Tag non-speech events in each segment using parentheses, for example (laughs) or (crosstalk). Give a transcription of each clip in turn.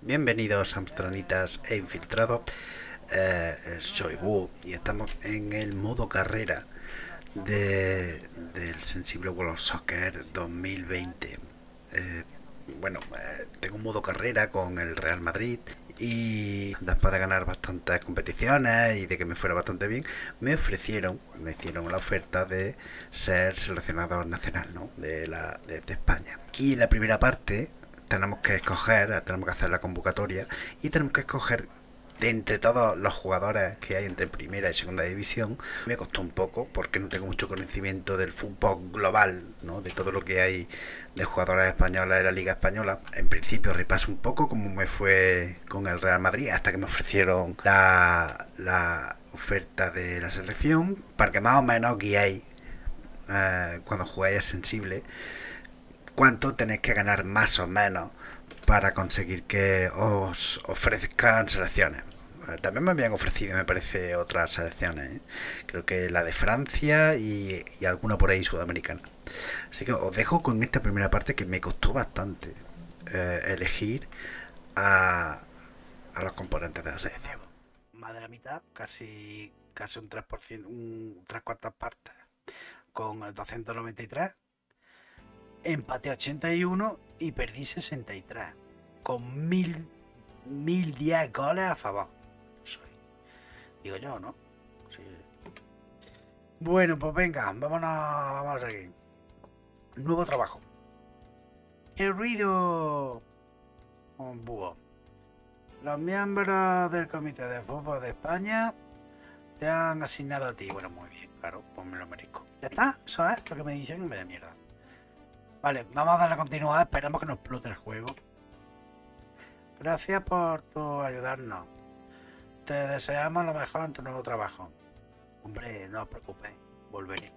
Bienvenidos Amstranitas e Infiltrado. Eh, soy Wu y estamos en el modo carrera de, del Sensible World Soccer 2020. Eh, bueno, eh, tengo un modo carrera con el Real Madrid y después de ganar bastantes competiciones y de que me fuera bastante bien, me ofrecieron, me hicieron la oferta de ser seleccionador nacional ¿no? de, la, de, de España. Aquí en la primera parte tenemos que escoger, tenemos que hacer la convocatoria y tenemos que escoger de entre todos los jugadores que hay entre primera y segunda división. Me costó un poco porque no tengo mucho conocimiento del fútbol global, ¿no? de todo lo que hay de jugadores españoles de la Liga Española. En principio repaso un poco cómo me fue con el Real Madrid hasta que me ofrecieron la, oferta de la selección para que más o menos guiéis eh, cuando jugáis sensible cuánto tenéis que ganar más o menos para conseguir que os ofrezcan selecciones. Eh, También me habían ofrecido, me parece, otras selecciones. ¿eh? Creo que la de Francia y, alguna por ahí sudamericana. Así que os dejo con esta primera parte que me costó bastante eh, elegir a, a, los componentes de la selección. Más de la mitad, casi, casi un 3%, un 3 cuartas partes, con el 293 empaté 81 y perdí 63 con mil, 1010 goles a favor. Digo yo, ¿no? Sí. Bueno, pues venga, vámonos, vamos aquí. Nuevo trabajo. Querido búho, los miembros del Comité de Fútbol de España te han asignado a ti. Bueno, muy bien, claro, pues me lo merezco. ¿Ya está? ¿Eso es lo que me dicen? Me da mierda. Vale, vamos a darle continuidad. Esperemos que no explote el juego. Gracias por tu ayudarnos. Te deseamos lo mejor en tu nuevo trabajo. Hombre, no os preocupéis. Volveré.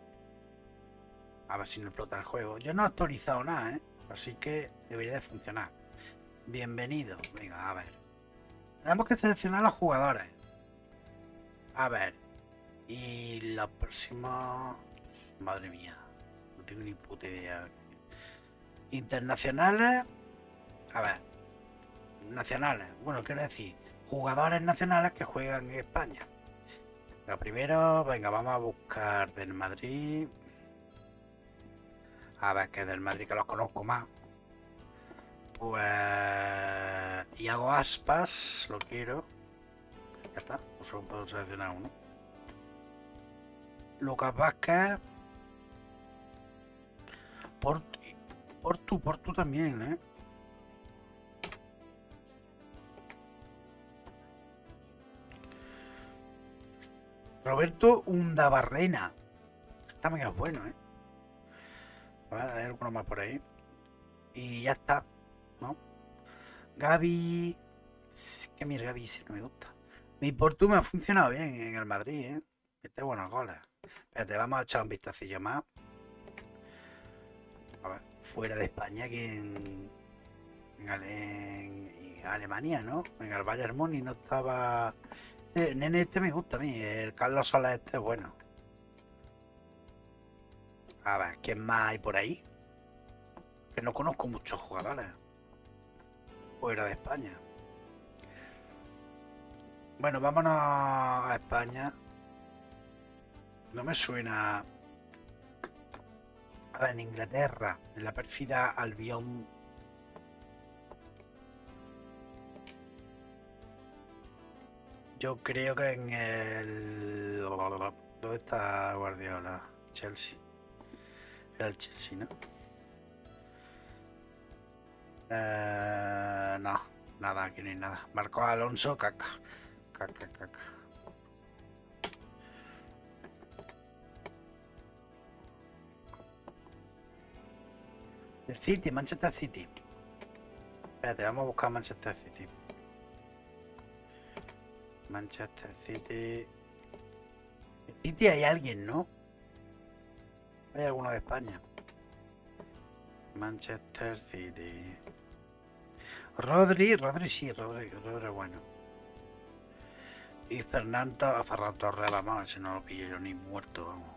A ver si no explota el juego. Yo no he actualizado nada, ¿eh? Así que debería de funcionar. Bienvenido. Venga, a ver. Tenemos que seleccionar a los jugadores. A ver. Y los próximos... Madre mía. No tengo ni puta idea internacionales. A ver, nacionales. Bueno, quiero decir, jugadores nacionales que juegan en España. Lo primero, venga, vamos a buscar del Madrid. A ver, que del Madrid que los conozco más. Pues. Y hago aspas, lo quiero. Ya está, solo puedo seleccionar uno. Lucas Vázquez. Por Portu, Portu también, ¿eh? Roberto Undabarrena. También es bueno, ¿eh? A ver, hay alguno más por ahí. Y ya está, ¿no? Gaby... Que mira, Gaby si no me gusta. Mi Portu me ha funcionado bien en el Madrid, ¿eh? Este buenos goles. Espérate, vamos a echar un vistacillo más fuera de España que en, en, en, Alemania, ¿no? En el Bayern Múnich no estaba... Este, nene este me gusta a mí, el Carlos Sola este es bueno. A ver, ¿quién más hay por ahí? Que no conozco muchos jugadores fuera de España. Bueno, vámonos a España. No me suena Ahora en Inglaterra, en la pérfida Albion. Yo creo que en el. ¿Dónde está Guardiola? Chelsea. Era el Chelsea, ¿no? Eh, no, nada, aquí no hay nada. Marcó Alonso, caca. Caca, caca. El City, Manchester City. Espérate, vamos a buscar Manchester City. Manchester City. City hay alguien, ¿no? Hay alguno de España. Manchester City. Rodri, Rodri sí, Rodri, Rodri bueno. Y Fernando, Ferran Torres, vamos, ese no lo pillo yo ni muerto, vamos.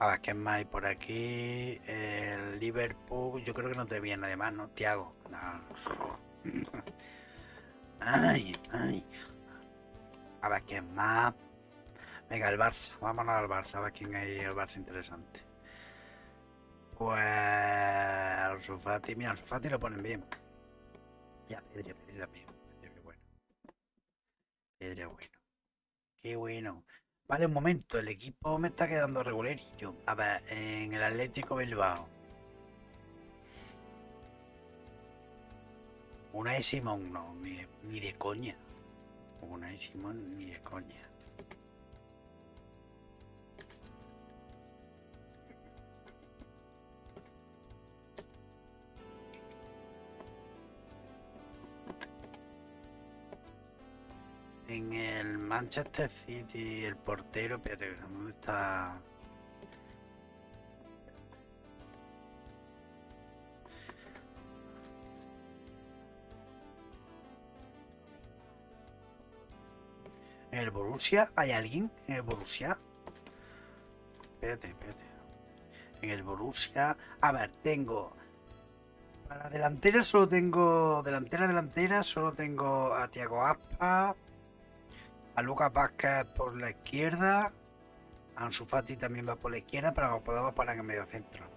A ver, ¿qué más hay por aquí? El Liverpool, yo creo que no te viene nadie más, ¿no? Tiago. No. (laughs) Ay, ay. A ver, ¿quién más? Venga, el Barça. Vámonos al Barça, a ver quién hay el Barça interesante. Pues... El Sufati, mira, el Sufati lo ponen bien. Ya, Pedri, Pedri también. Pedri bueno. Pedri bueno. Qué bueno. Vale, un momento, el equipo me está quedando regularillo. A ver, en el Atlético Bilbao. Una de Simón, no, ni ni de coña. Una de Simón, ni de coña. En el Manchester City, el portero, espérate, ¿dónde está? ¿En el Borussia? ¿Hay alguien en el Borussia? Espérate, espérate. En el Borussia. A ver, tengo. Para delantera solo tengo. Delantera, delantera, solo tengo a Tiago Aspa. A Lucas Vázquez por la izquierda. Ansu Fati también va por la izquierda, pero podemos parar en el medio centro.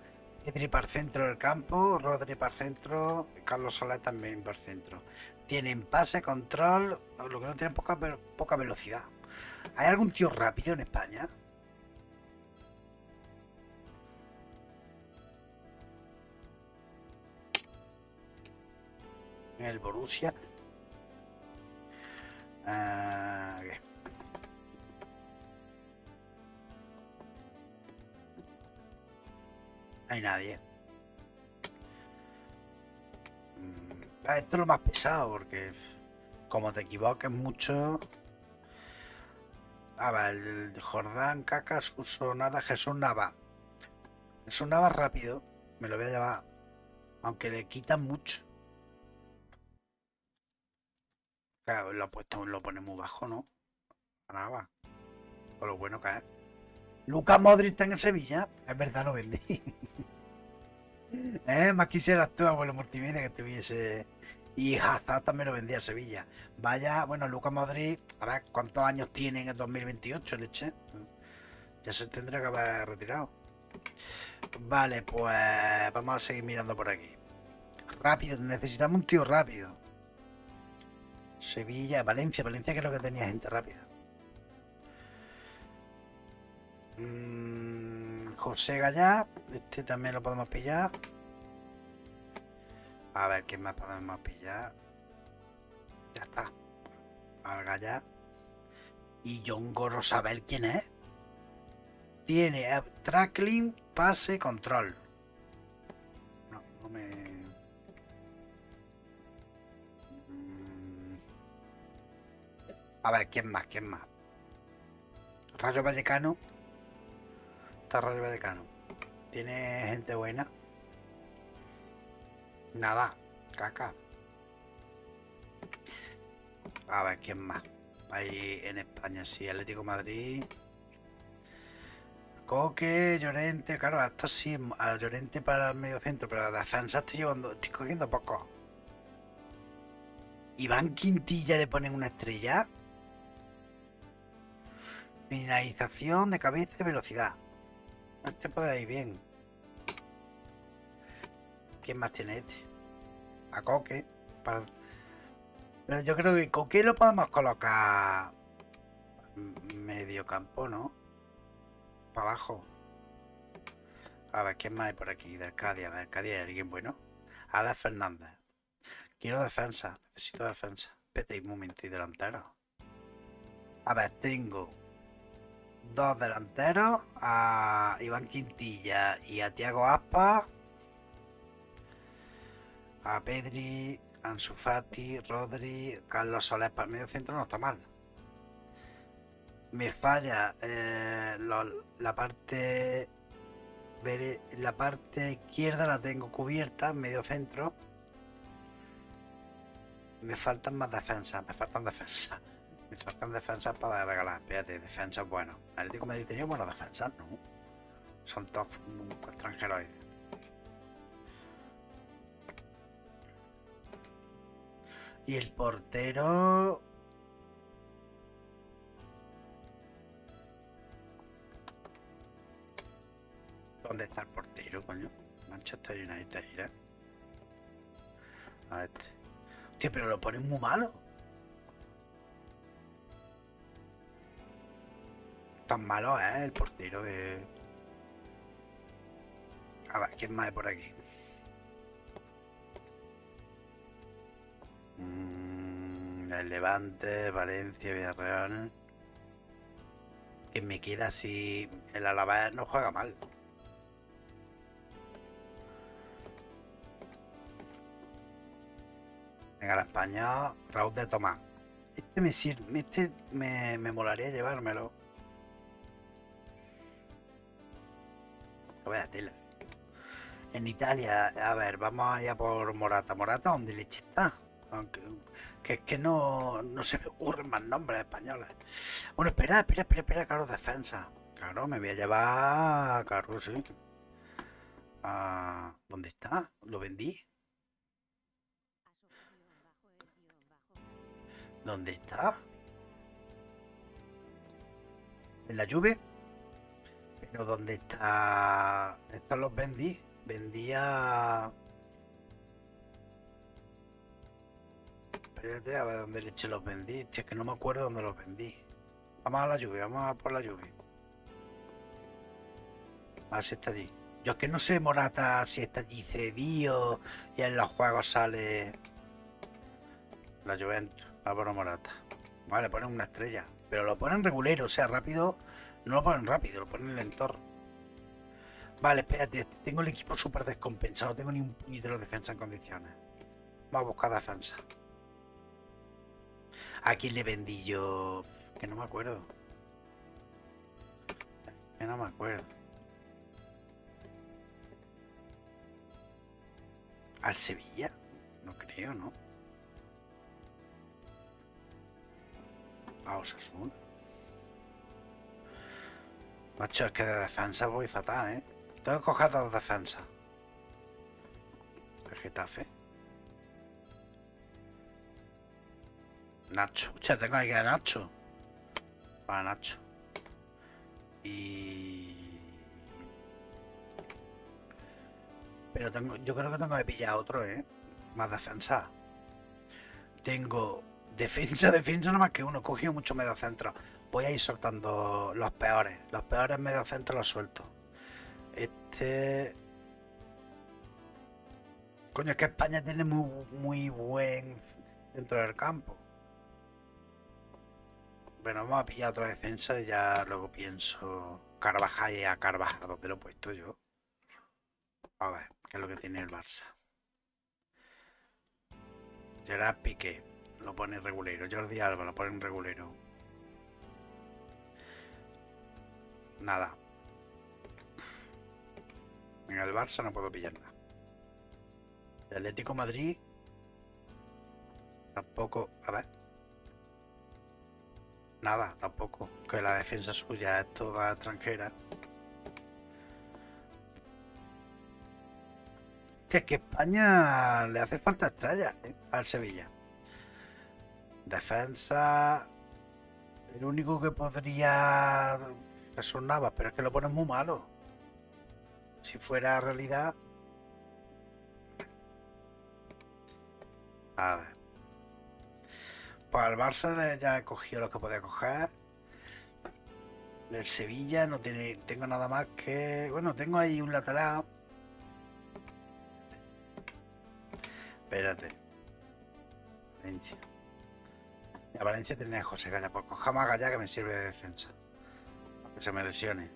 Pedri para centro del campo, Rodri para centro, Carlos Soler también para centro. Tienen pase, control, lo que no tienen poca, poca velocidad. ¿Hay algún tío rápido en España? En el Borussia. ¿qué? No hay nadie. Mm, ah, Esto es lo más pesado porque como te equivoques mucho. A ver, el Jordán, Cacas, uso nada, Jesús Nava. Jesús Nava rápido, me lo voy a llevar. Aunque le quitan mucho. Claro, lo, ha puesto, lo pone muy bajo, ¿no? Nava. Con lo bueno que es. Lucas Modric está en el Sevilla. Es verdad, lo vendí. (laughs) ¿Eh? Más quisieras tú, abuelo multimedia, que tuviese. Y Hazard también lo vendía al Sevilla. Vaya, bueno, Lucas Modric, a ver, ¿cuántos años tiene en el 2028, leche? Ya se tendrá que haber retirado. Vale, pues vamos a seguir mirando por aquí. Rápido, necesitamos un tío rápido. Sevilla, Valencia, Valencia creo que tenía gente rápida. Mm, José Gallá, este también lo podemos pillar. A ver, ¿quién más podemos pillar? Ya está. Al Gallá. Y John Gorro, saber quién es. Tiene eh, trackling, pase, control. No, no me. Mm. A ver, ¿quién más? ¿Quién más? Rayo Vallecano. Está Rayo Vallecano. Tiene gente buena. Nada, caca. A ver, ¿quién más? Ahí en España, sí, Atlético Madrid. Coque, Llorente, claro, esto sí, a Llorente para el medio centro, pero a la defensa estoy llevando, estoy cogiendo poco. Iván Quintilla le ponen una estrella. Finalización de cabeza y velocidad. Este puede ir bien. ¿Quién más tiene este? A Coque. Pero yo creo que Coque lo podemos colocar medio campo, ¿no? Para abajo. A ver, ¿quién más hay por aquí? Del Cádiz. A ver, hay alguien bueno. Alex Fernández. Quiero defensa. Necesito defensa. Espérate un momento y delantero. A ver, tengo dos delanteros. A Iván Quintilla y a Tiago Aspa. A Pedri, Ansu Fati, Rodri, Carlos Soler para el medio centro no está mal. Me falla eh, la parte la parte izquierda la tengo cubierta, medio centro. me faltan más defensas, me faltan defensas. Me faltan defensas para regalar. Espérate, defensas bueno. Atlético Madrid tenía buenas defensas, ¿no? Son todos extranjeros. Y el portero. ¿Dónde está el portero, coño? Manchester United, irá. A este. Hostia, pero lo ponen muy malo. Tan malo es el portero de. A ver, ¿quién más hay por aquí? Mm, el Levante, Valencia, Villarreal. Que me queda así. El Alavés no juega mal. Venga, la España, Raúl de Tomás. Este me sirve, este me, me molaría llevármelo. Vaya tela. En Italia, a ver, vamos allá por Morata. Morata, ¿dónde leche está? Aunque, que es que no, no se me ocurren más nombres españoles. Bueno, espera, espera, espera, espera, claro, defensa. Claro, me voy a llevar, claro, sí. Ah, ¿Dónde está? ¿Lo vendí? ¿Dónde está? ¿En la lluvia? Pero ¿dónde está? Estos los vendí. Vendía. Espérate a ver dónde leche los vendí. Es que no me acuerdo dónde los vendí. Vamos a la lluvia, vamos a por la lluvia. A ver si está allí. Yo es que no sé, Morata, si está allí cedido y en los juegos sale la Juventus, Álvaro Morata. Vale, ponen una estrella. Pero lo ponen regulero, o sea, rápido. No lo ponen rápido, lo ponen lentor. Vale, espérate, tengo el equipo súper descompensado. Tengo ni un puñetero de defensa en condiciones. Vamos a buscar defensa. ¿A quién le vendí yo? Que no me acuerdo. Que no me acuerdo. ¿Al Sevilla? No creo, ¿no? A Osasuna. Macho, es que de defensa voy fatal, ¿eh? Tengo que coger dos defensas. El Getafe. Nacho. Hostia, tengo aquí a Nacho. Para Nacho. Y... Pero tengo, yo creo que tengo que pillar otro, ¿eh? Más defensa. Tengo defensa, (laughs) defensa, no más que uno. He cogido mucho medio centro. Voy a ir soltando los peores. Los peores medio centro los suelto. Este... Coño, es que España tiene muy, muy buen dentro del campo. Bueno, vamos a pillar otra defensa y ya luego pienso Carvajal y a Carvajal, donde lo he puesto yo. A ver, qué es lo que tiene el Barça. Gerard Piqué, lo pone regulero. Jordi Alba, lo pone en regulero. Nada. En el Barça no puedo pillar nada. El Atlético Madrid tampoco. A ver. Nada, tampoco. Que la defensa suya es toda extranjera. Es que España le hace falta estrellas ¿eh? al Sevilla. Defensa. El único que podría. Son Navas, pero es que lo ponen muy malo. Si fuera realidad. A ver. Pues al Barça ya he cogido lo que podía coger. El Sevilla no tiene, tengo nada más que. Bueno, tengo ahí un lateral. Espérate. Valencia. A Valencia tiene a José Gaya. Pues cojamos a Gaya que me sirve de defensa. Que se me lesione.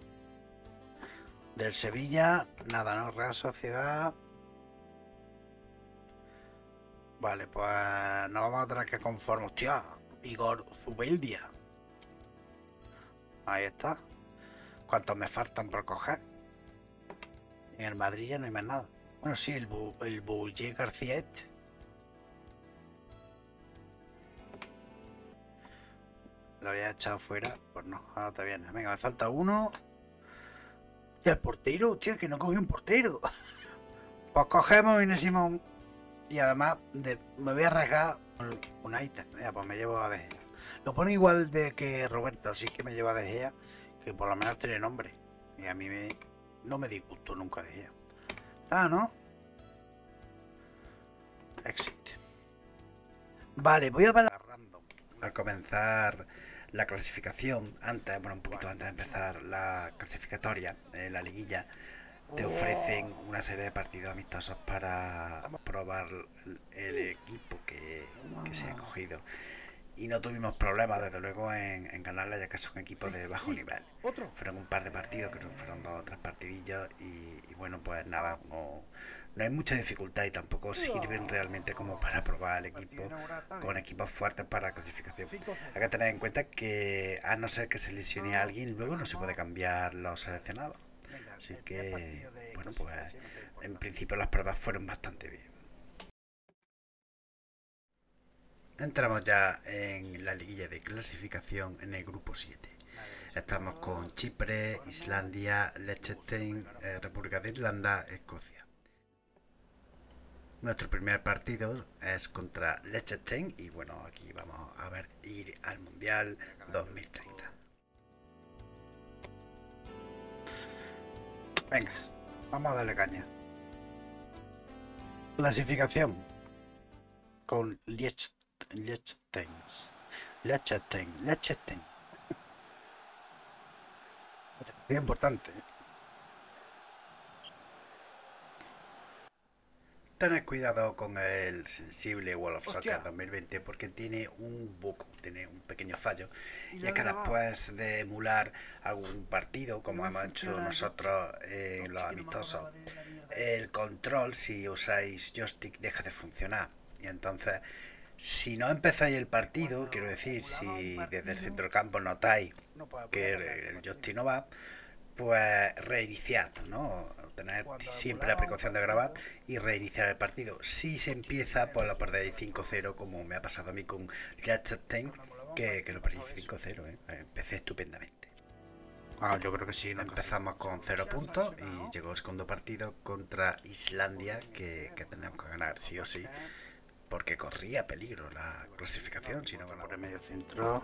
Del Sevilla, nada, ¿no? Real Sociedad. Vale, pues nos vamos a tener que conformar. Hostia, Igor Zubeldia. Ahí está. ¿Cuántos me faltan por coger? En el Madrid ya no hay más nada. Bueno, sí, el, el Boulle García este. Lo había echado fuera. Pues no, ahora está bien. Venga, me falta uno. Hostia, el portero, hostia, que no cogí un portero. (laughs) Pues cogemos y decimos. Y además, de, me voy a con un ítem. Mira, pues me llevo a De Gea. Lo pone igual de que Roberto, así que me llevo a De Gea, que por lo menos tiene nombre. Y a mí me, no me disgustó nunca De Gea. Ah, ¿no? Exit. Vale, voy a random. Al comenzar la clasificación, antes, bueno, un poquito antes de empezar la clasificatoria, eh, la liguilla, te ofrecen una serie de partidos amistosos para probar el, el equipo que, que se ha cogido. Y no tuvimos problemas, desde luego, en, en ganarla, ya que son equipos de bajo nivel. Fueron un par de partidos, que fueron dos o tres partidillos, y, y bueno, pues nada, no, no hay mucha dificultad y tampoco sirven realmente como para probar el equipo con equipos fuertes para la clasificación. Hay que tener en cuenta que a no ser que se lesione a alguien, luego no se puede cambiar los seleccionados. Así que, bueno, pues en principio las pruebas fueron bastante bien. Entramos ya en la liguilla de clasificación en el grupo 7. Estamos con Chipre, Islandia, Liechtenstein, eh, República de Irlanda, Escocia. Nuestro primer partido es contra Liechtenstein y bueno, aquí vamos a ver ir al Mundial 2030. Venga, vamos a darle caña. Clasificación con Liech- Liechtenstein. Liechtenstein, Liechtenstein. (laughs) Muy importante. ¿eh? Tened cuidado con el sensible Wall of Soccer Hostia. 2020 porque tiene un buco, tiene un pequeño fallo. Ya que después de emular algún partido, como hemos hecho nosotros en los amistosos, el control, si usáis joystick, deja de funcionar. Y entonces, si no empezáis el partido, quiero decir, si desde el centro del campo notáis que el, joystick no va, pues reiniciad, ¿no? Tener siempre la precaución de grabar y reiniciar el partido. Si se empieza, pues lo perdéis 5-0, como me ha pasado a mí con Liechtenstein, que, que lo perdí 5-0, ¿eh? Empecé estupendamente. Ah, yo creo que sí, empezamos con 0 puntos y llegó el segundo partido contra Islandia, que, que tenemos que ganar sí o sí, porque corría peligro la clasificación, si no por el medio centro.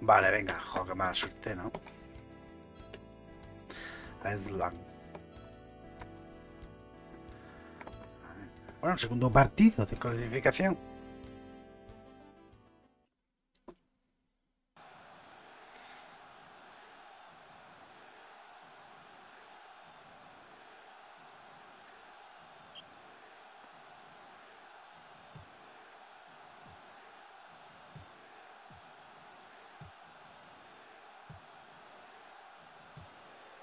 Vale, venga, jo, que mala suerte, ¿no? Island. Bueno, segundo partido de clasificación.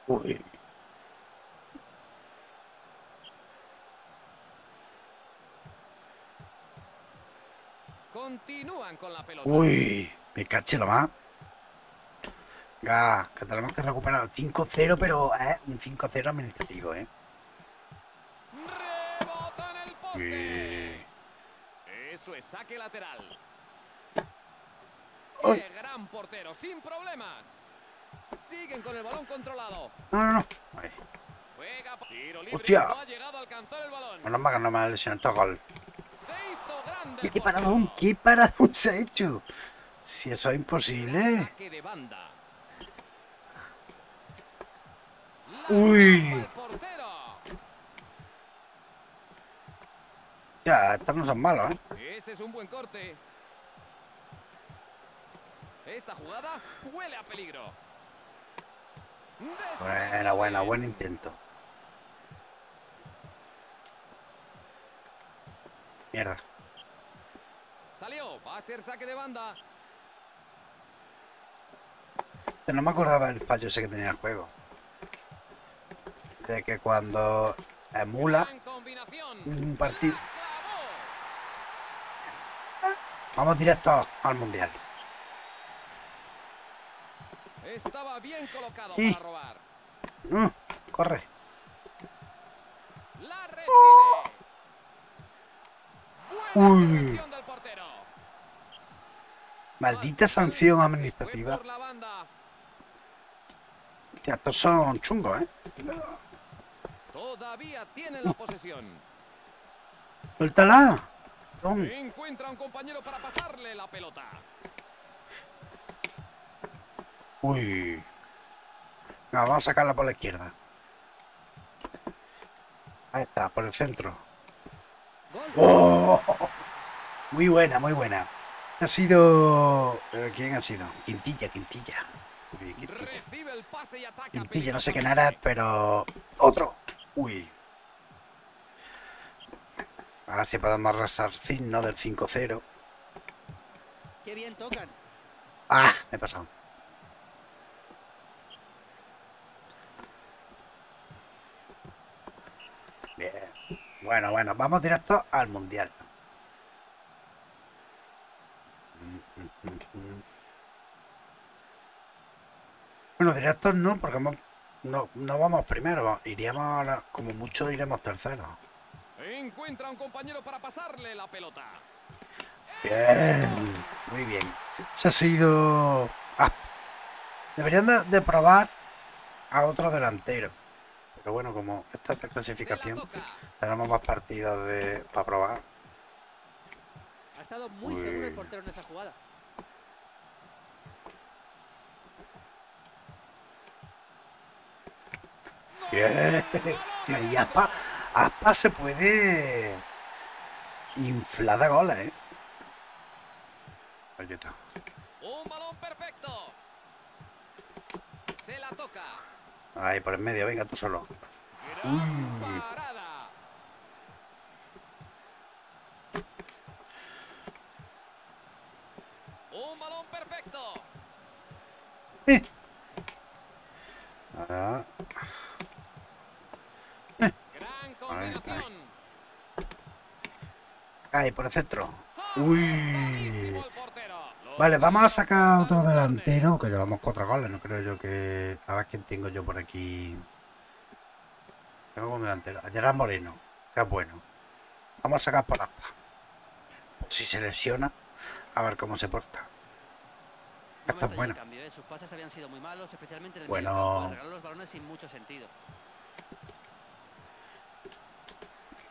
Uy. Continúan con la pelota. Uy, me caché lo más. Venga, que tenemos que recuperar el 5-0, pero es un 5-0 administrativo, ¿eh? Rebota en el poste. Eso es saque lateral. ¡Qué gran portero! ¡Sin problemas! Siguen con el balón controlado. No, no, no. Ay, Juega por- Tiro libre. Hostia. No ha llegado a alcanzar el balón. menos mal que no me ha lesionado gol. ¿Qué, qué paradón? ¿Qué (laughs) paradón se ha hecho? Si eso es imposible. Uy. Ya, estos no son malos, ¿eh? Ese es un buen corte. Esta jugada huele a peligro. Buena, buena, buen intento. Mierda. Salió, va a ser saque de banda. Pero no me acordaba el fallo ese que tenía el juego. De que cuando emula un partido. Vamos directo al mundial. Estaba bien colocado Sí. para robar. Mm, corre. La Uy. Maldita sanción administrativa. Hostia, estos son chungos, ¿eh? Todavía tiene la posesión. ¡Suéltala! Encuentra un compañero para pasarle la pelota. Uy. Venga, vamos a sacarla por la izquierda. Ahí está, por el centro. ¡Oh! Muy buena, muy buena. Ha sido... eh, ¿Quién ha sido? Quintilla, Quintilla. Muy bien, Quintilla. Quintilla, no sé quién era, pero... Otro. Uy. A ver si podemos resarcir, ¿no? Del 5-0. Qué bien tocan. ¡Ah! Me he pasado. Bien. Bueno, bueno, vamos directo al mundial. Bueno, directos no, porque no, no vamos primero, iríamos a la- como mucho iremos terceros. Encuentra un compañero para pasarle la pelota. Bien, muy bien. Ese ha sido. Ah, deberían de, de probar a otro delantero. Pero bueno, como esta es la clasificación, tenemos más partidos de, para probar. Ha estado muy seguro el Uy. portero en esa jugada. Bien. Tío, y Aspa, Aspa se puede inflar de goles, ¿eh? Ahí está. Un balón perfecto. Se la toca. Ahí por el medio, venga tú solo. Parada. Un balón perfecto. Eh. Ah, Gran combinación. ahí por el centro. Uy. Vale, vamos a sacar otro delantero, que llevamos cuatro goles, no creo yo que... A ver quién tengo yo por aquí. Tengo un delantero. A Gerard Moreno, que es bueno. Vamos a sacar por Aspa. Por si se lesiona, a ver cómo se porta. Está bueno. ¿eh? Sus pases habían sido muy malos, especialmente en el Bueno. mediocampo, regaló los balones sin mucho sentido.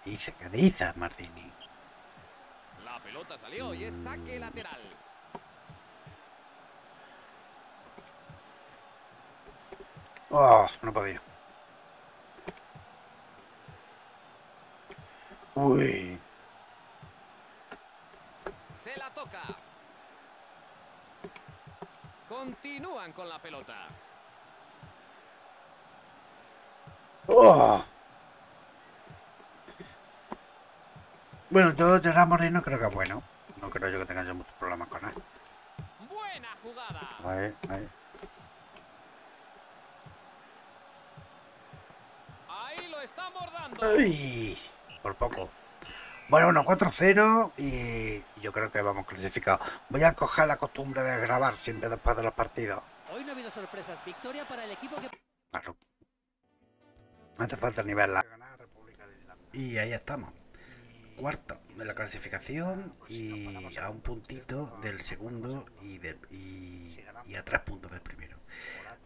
¿Qué dice? ¿Qué dice Martini? La pelota salió y es saque lateral. Oh, no podía. Uy. Se la toca. Continúan con la pelota. Oh. Bueno, yo Gerard Moreno creo que es bueno. No creo yo que tenga yo muchos problemas con él. Buena jugada. Ahí lo está abordando. Uy, por poco. Bueno, bueno, 4-0 y yo creo que vamos clasificados. Voy a coger la costumbre de grabar siempre después de los partidos. Hoy no ha habido sorpresas. Victoria para el equipo que... Claro. No hace falta nivel. La... Y ahí estamos. Cuarto de la clasificación y a un puntito del segundo y, y, y a tres puntos del primero.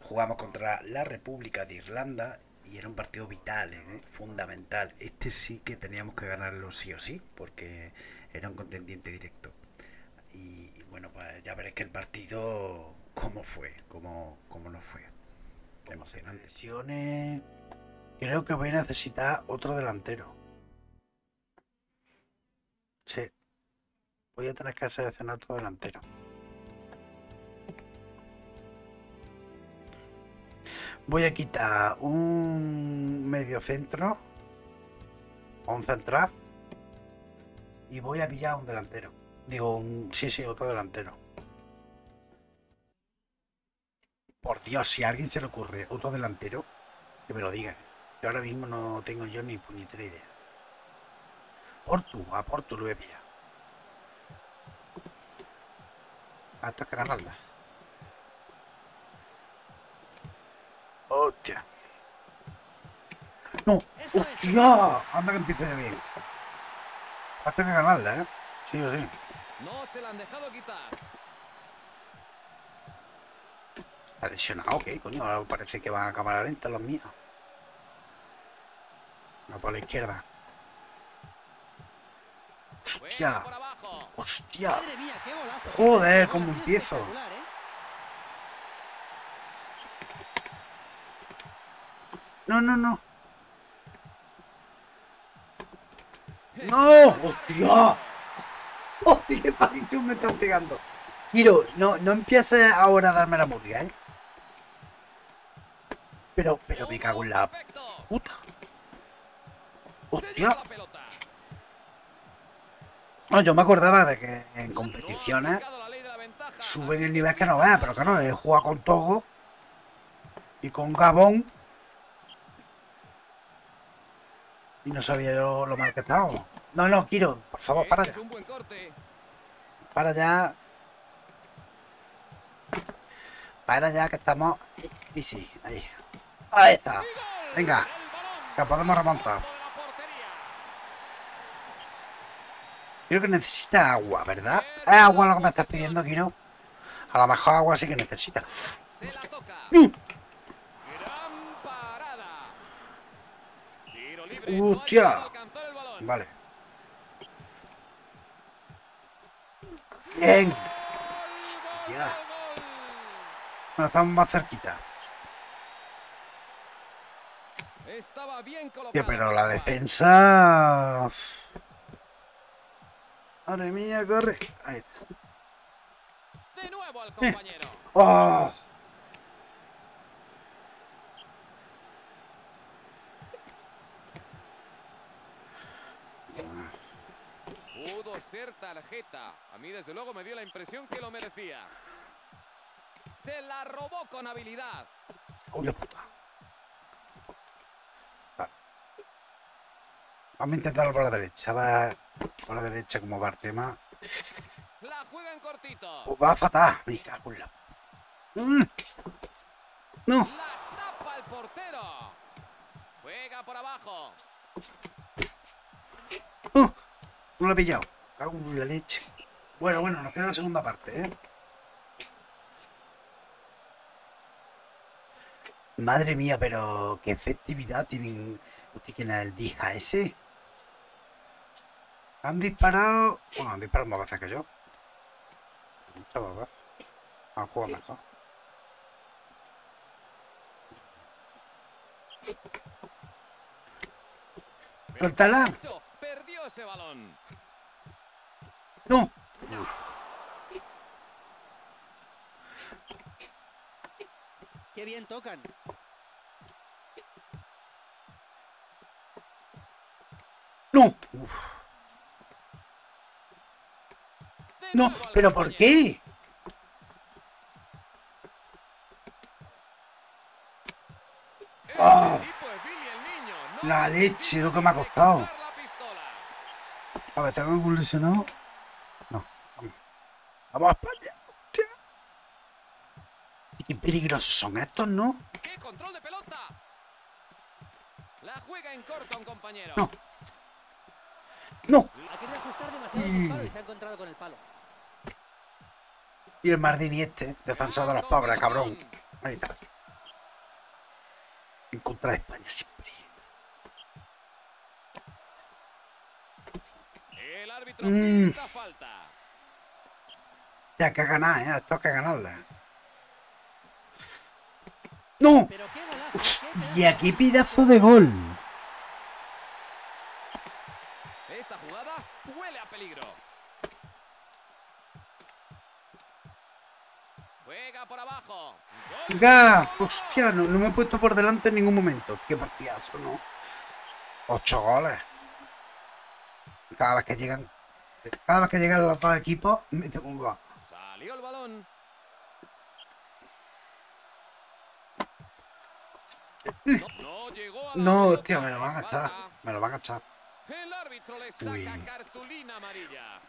Jugamos contra la República de Irlanda y era un partido vital, ¿eh? fundamental. Este sí que teníamos que ganarlo sí o sí, porque era un contendiente directo. Y bueno, pues ya veréis que el partido, cómo fue, cómo, cómo no fue. Emocionante. Creo que voy a necesitar otro delantero. Sí. Voy a tener que seleccionar otro delantero. Voy a quitar un medio centro. Un central. Y voy a pillar un delantero. Digo, un, sí, sí, otro delantero. Por Dios, si a alguien se le ocurre otro delantero, que me lo diga. Yo ahora mismo no tengo yo ni puñetera idea. Portu, a Portu lo voy a pillar. Hasta que Hostia. No, hostia. Anda que empiece ya bien. Hasta que ganarla, ¿eh? Sí o sí. No se la han dejado quitar. ¿Está lesionado? ¿Qué coño? Ahora parece que van a acabar lento los míos. Va por la izquierda. ¡Hostia! ¡Hostia! Joder, cómo empiezo. espectacular, ¿eh? No, no, no. ¡No! ¡Hostia! ¡Hostia, qué palito me están pegando! Kiro, no, no empieces ahora a darme la murga, ¿eh? Pero, pero me cago en la puta. ¡Hostia! No, yo me acordaba de que en competiciones suben el nivel que no veas, pero claro, he jugado con Togo y con Gabón y no sabía yo lo mal que estaba. No, no, Kiro, por favor, para ya. Para ya. Para ya que estamos. Y sí, ahí. Ahí está. Venga, que podemos remontar. Creo que necesita agua, ¿verdad? ¿Es agua lo que me estás pidiendo, Kiro? A lo mejor agua sí que necesita. Mm. Gran parada. Tiro libre. no ha Hostia. Vale. Bien. Hostia. Bueno, estamos más cerquita. Estaba bien colocado. Pero la defensa. Madre mía, corre. Ahí está. De nuevo al compañero. ¡Oh! Pudo ser tarjeta. A mí desde luego me dio la impresión que lo merecía. Se la robó con habilidad. Uy, puta. Va. Vamos a intentarlo por la derecha. Va por la derecha como va el tema. La juega en cortito. Pues va fatal. Me cago en la. Mm. No. La tapa el portero. Juega por abajo. No lo he pillado. Cago en la leche. Bueno, bueno, nos queda la segunda parte, ¿eh? Madre mía, pero qué efectividad tienen. ¿Usted quién es el Dija ese? Han disparado. Bueno, han disparado más veces que yo. Muchas más veces. Han jugado mejor. ¡Suéltala! Perdió ese balón. ¡No! Qué bien tocan. ¡No! Uf. No, pero ¿por qué? No La leche, lo que me ha costado. A ver. No. Vamos. Vamos a España. Hostia. Qué peligrosos son estos, ¿no? ¡Qué control de pelota! La juega en corto un compañero. No. No. Ha querido ajustar demasiado el disparo y se ha encontrado con el palo. Y el Mardini este, defensor de los pobres, cabrón. Ahí está. En contra de España siempre. El árbitro Mm. pita Ya que ganar, ¿eh? Esto hay que ganarla. ¡No! ¡Hostia, qué pedazo de gol! Esta jugada huele a peligro. Juega por abajo. Gol. Venga, hostia, no, no me he puesto por delante en ningún momento. Qué partidazo, ¿no? Ocho goles. Cada vez que llegan, cada vez que llegan los dos equipos, meten un gol. Salió el balón. No, llegó a No, tío, me lo van a echar. Falta. Me lo van a echar. El árbitro le saca Uy. cartulina amarilla.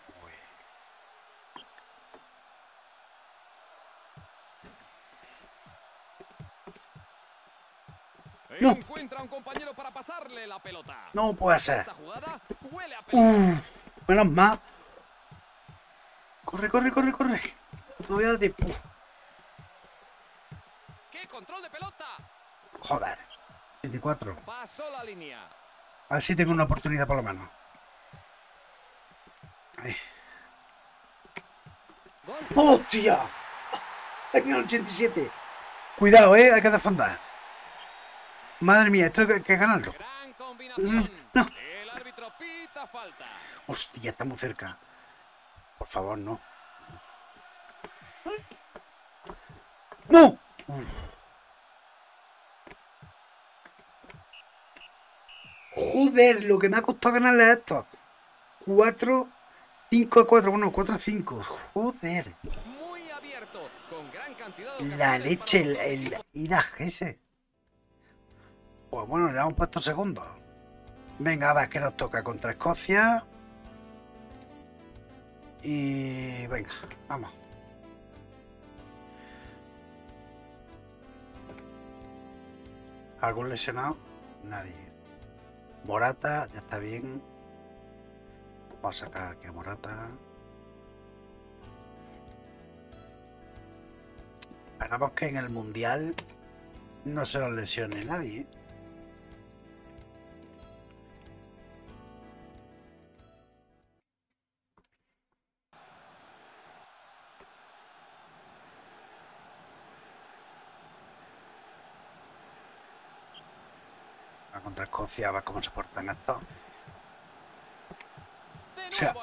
No. Encuentra un compañero para pasarle la pelota. No puede ser. Uf, menos mal. Corre, corre, corre, corre. Todavía da tiempo. ¡Qué control de pelota! Joder. 24. Pasó la línea. A ver si tengo una oportunidad por lo menos. Ay. ¡Hostia! En el 87. Cuidado, eh. Hay que defender. Madre mía, esto hay que, ganarlo. Mm, no. Falta. Hostia, está muy cerca. Por favor, no. ¡No! Uf. Joder, lo que me ha costado ganarle a esto. 4, 5 a 4, bueno, 4 a 5. Joder. Muy abierto. Con gran cantidad de La leche, el, el. Irak ese. Pues bueno, ya hemos puesto segundo. Venga, a ver qué nos toca contra Escocia. Y venga, vamos. ¿Algún lesionado? Nadie. Morata, ya está bien. Vamos a sacar aquí a Morata. Esperamos que en el mundial no se nos lesione nadie. Contra Escocia, va cómo se portan estos. De sea.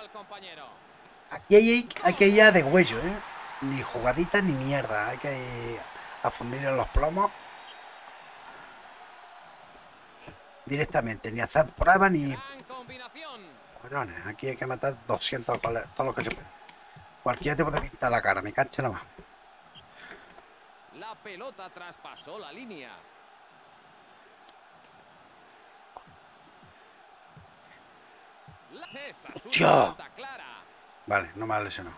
Aquí hay, hay que ir a de huello, ¿eh? Ni jugadita ni mierda. Hay que ir a fundirle los plomos. Directamente, ni hacer pruebas ni aquí hay que matar 200 goles, todo lo que se puede. Cualquiera te puede pintar la cara, me cacho nada más. La pelota traspasó la línea. Clara. Vale, no me ha lesionado.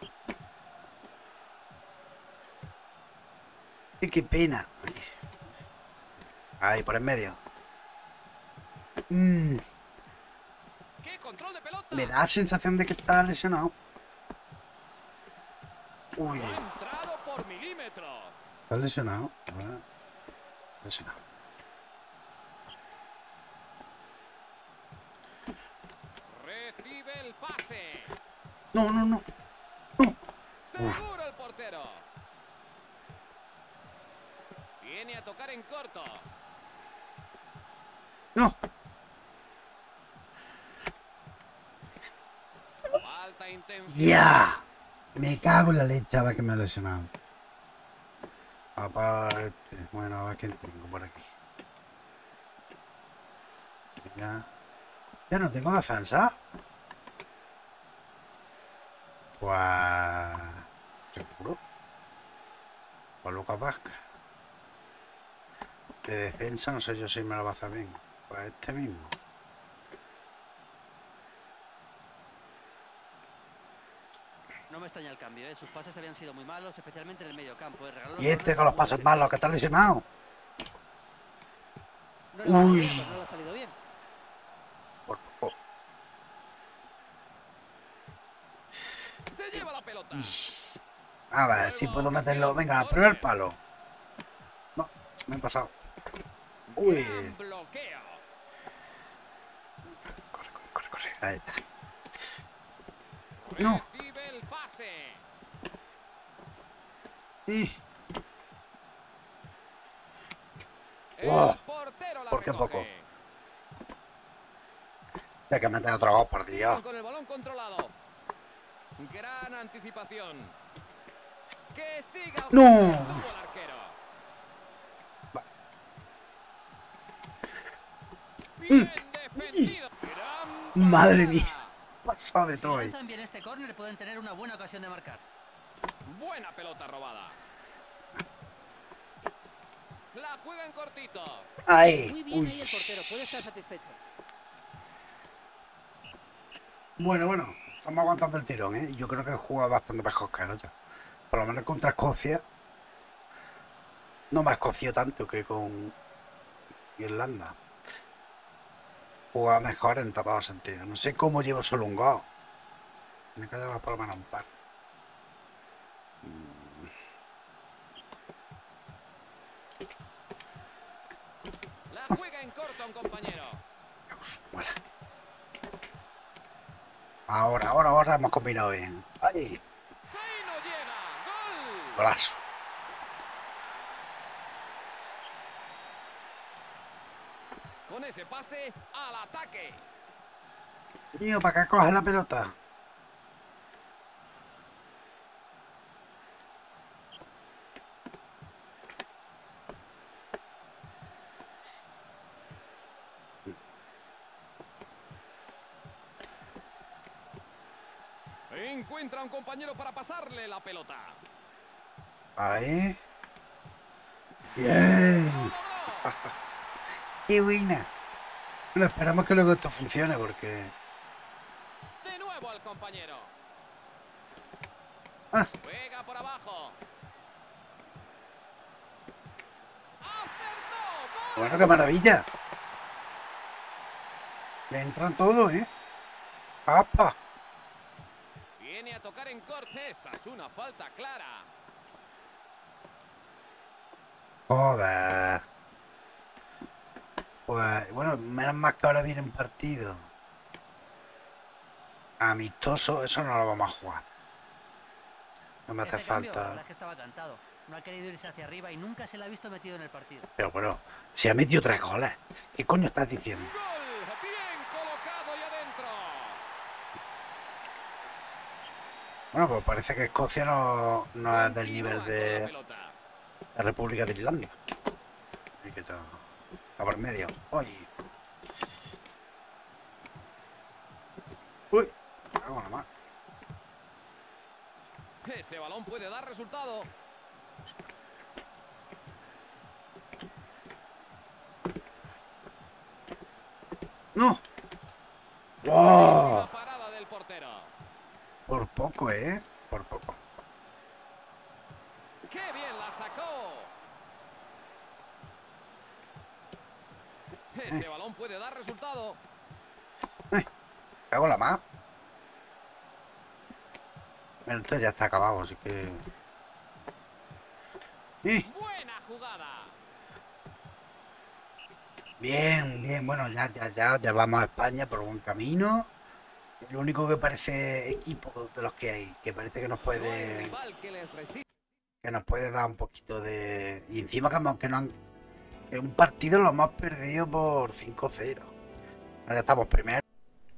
Qué pena. Ahí, por en medio. Mm, me da la sensación de que está lesionado. Uy, está lesionado. Ah, Está lesionado. Recibe pase. No, no, no. Seguro el portero. Viene a tocar en corto. No. Falta. Ya. Me cago en la leche, a ver que me ha lesionado. Aparte, bueno, a ver quién tengo por aquí. Ya. Ya no tengo defensa. Pues. Seguro. Pues Lucas Vázquez. De defensa, no sé yo si me lo va a hacer bien. Pues este mismo. No me extraña el cambio, ¿eh? sus pases habían sido muy malos, especialmente en el medio campo. ¿eh? Y este con los pases malos, que está lesionado. No Uy. salido, no ha salido bien. Por poco. Se lleva la pelota. A ver, si puedo meterlo. Venga, primer palo. No, me he pasado. Uy. Corre, corre, corre, corre. Ahí está. No. Y Wow. ¿Por qué poco? hay que meter otro gol, por Dios. Con el balón controlado. Gran anticipación. Que siga No. el arquero. Va. Bien defendido. Gran Madre parada. mía. Pasado de Si todo bien este córner pueden tener una buena ocasión de marcar. Buena pelota robada. La juega en cortito. Ahí. Muy bien Uy. ahí el portero, puede estar satisfecho. Bueno, bueno. Estamos aguantando el tirón, ¿eh? Yo creo que he jugado bastante mejor que ya. Por lo menos contra Escocia. No me ha escoció tanto que con Irlanda. Jugaba mejor en todos los sentidos. No sé cómo llevo solo un gol. Me que llevar por lo menos un par. La juega en corto un compañero. Vamos. Ahora, ahora, ahora hemos combinado bien. ¡Ay! Golazo. Con ese pase al ataque. Mío, para que coge la pelota. Encuentra un compañero para pasarle la pelota. Ahí. Bien. (laughs) Qué buena. Bueno, esperamos que luego esto funcione porque... De nuevo al compañero. Ah, Juega por abajo. Bueno, qué maravilla. Le entran todos, ¿eh? ¡Papa! Viene a tocar en corte. Esa es una falta clara. Joder. Pues, bueno, menos mal que ahora viene un partido. Amistoso, eso no lo vamos a jugar. No me hace Este cambio, la falta. verdad es que estaba cantado. No ha querido irse hacia arriba y nunca se le ha visto metido en el partido. Pero bueno, si ha metido tres goles. ¿Qué coño estás diciendo? Gol. Bien colocado y adentro. Bueno, pues parece que Escocia no, no es del nivel de la República de Irlanda. Así que está por medio. Uy. Uy. Cago en la mar. Ese balón puede dar resultado. ¡No! ¡Wow! La parada del portero. Por poco, ¿eh? Por poco. ¡Qué bien la sacó! Ese balón puede dar resultado. Cago en la. Bueno, esto ya está acabado, así que... ¡Eh! Buena jugada. Bien, bien, bueno, ya, ya, ya, ya vamos a España por buen camino. El único que parece equipo de los que hay, que parece que nos puede, que nos puede dar un poquito de. Y encima que, no han. Que un partido lo hemos perdido por 5-0. Ahora ya estamos primero.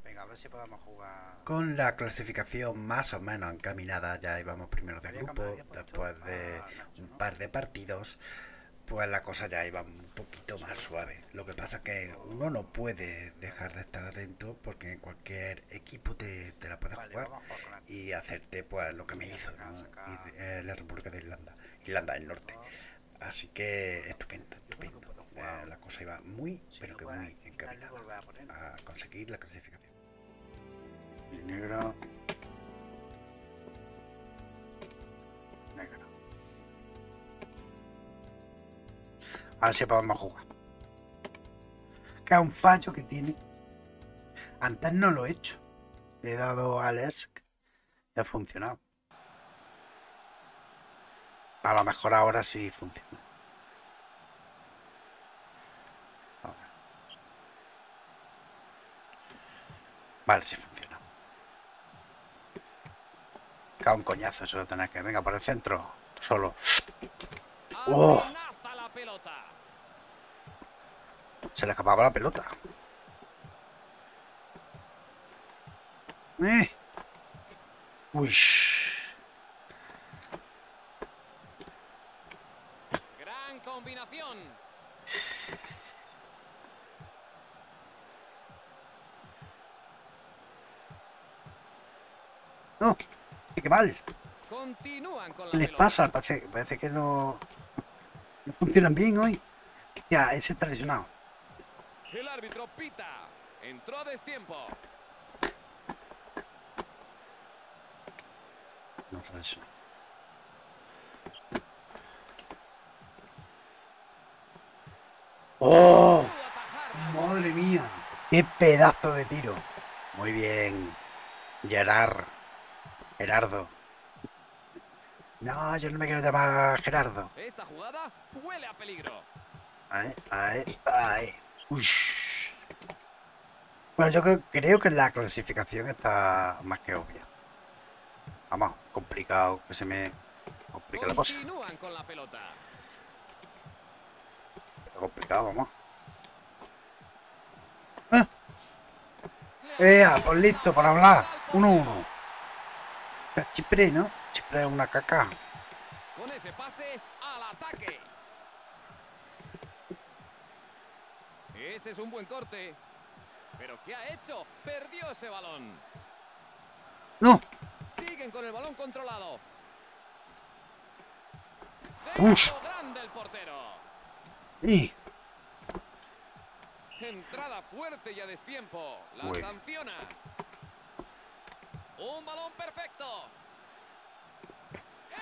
Venga, a ver si podemos jugar. Con la clasificación más o menos encaminada, ya íbamos primero de grupo, después de un par de partidos, pues la cosa ya iba un poquito más suave. Lo que pasa es que uno no puede dejar de estar atento porque en cualquier equipo te, te la puedes jugar y hacerte pues lo que me hizo ¿no? Ir, eh, la República de Irlanda, Irlanda del Norte. Así que estupendo, estupendo. Eh, la cosa iba muy, pero que muy encaminada a conseguir la clasificación. Y negro. Negro. A ver si podemos jugar. Que un fallo que tiene. Antes no lo he hecho. Le he dado al ESC y ha funcionado. A lo mejor ahora sí funciona. Vale, sí funciona. Cago un coñazo eso de tener que. Venga, por el centro. Solo. Oh. Amenaza la pelota. Se le escapaba la pelota. Eh. Uy. Gran combinación. No. Qué mal. Continúan con la ¿Qué les pelota. pasa? Parece, parece que no, (laughs) no funcionan bien hoy. Ya, ese está lesionado. El árbitro pita. Entró a destiempo. No está lesionado. ¡Oh! ¡Madre mía! ¡Qué pedazo de tiro! Muy bien. Gerard. Gerardo. No, yo no me quiero llamar Gerardo. Esta jugada huele a peligro. Ahí, ahí, ahí. Uy. Bueno, yo creo, creo que la clasificación está más que obvia. Vamos, complicado que se me complica la cosa. Con la pelota. Pero complicado, vamos. Le ¡Ea! Pues listo, para hablar. 1-1. Está Chipre, ¿no? Chipre es una caca. Con ese pase al ataque. Ese es un buen corte. Pero ¿qué ha hecho? Perdió ese balón. ¡No! Siguen con el balón controlado. Ush. Grande el portero. ¡Y! Entrada fuerte y a destiempo. La Uy. sanciona. Un balón perfecto.